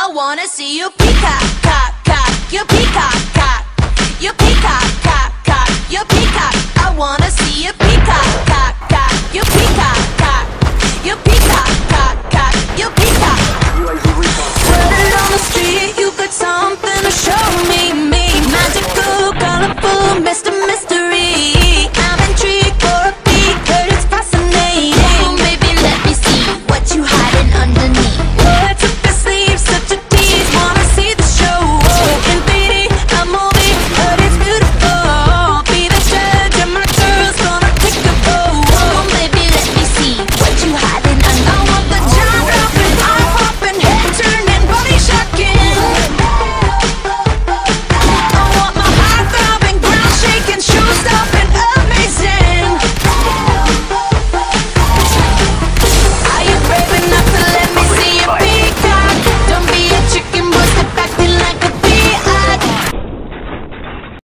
I wanna see you peacock, cock, cock, you peacock, cock.